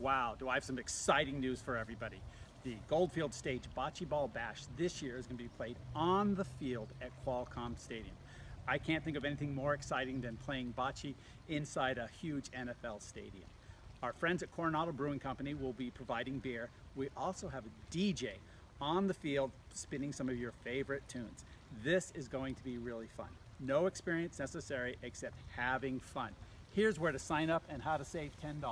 Wow, do I have some exciting news for everybody. The Goldfield Stage Bocce Ball Bash this year is going to be played on the field at Qualcomm Stadium. I can't think of anything more exciting than playing bocce inside a huge NFL stadium. Our friends at Coronado Brewing Company will be providing beer. We also have a DJ on the field spinning some of your favorite tunes. This is going to be really fun. No experience necessary except having fun. Here's where to sign up and how to save $10.